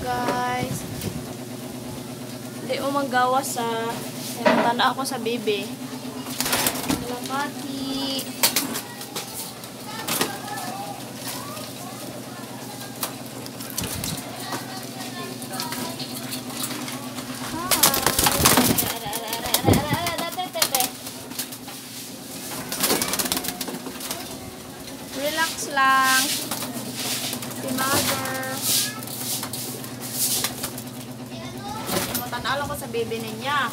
guys. Hindi umagawa sa tanda ako sa bebe. Kalapati. Relax lang. Si mother. Matanalo ko sa baby niya.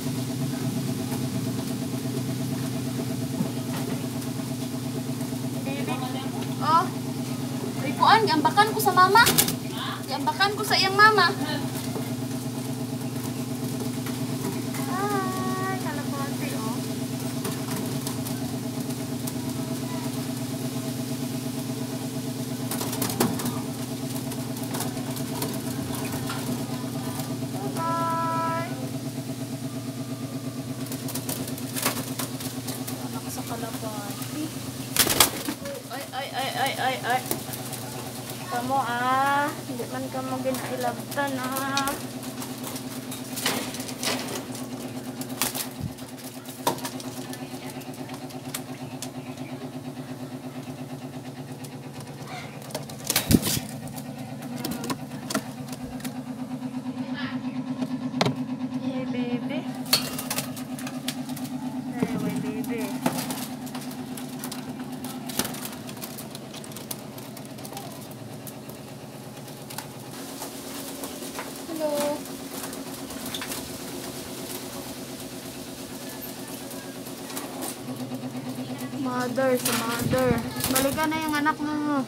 Kuan, gambakan ko sa mama. Gambakan ko sa iyang mama. Kalapati. Ay, ay, ay, ay, ay. Kamu ah, hindi man ka mo ginailabtan ah. Mother, si mother. Balikan na yung anak mo.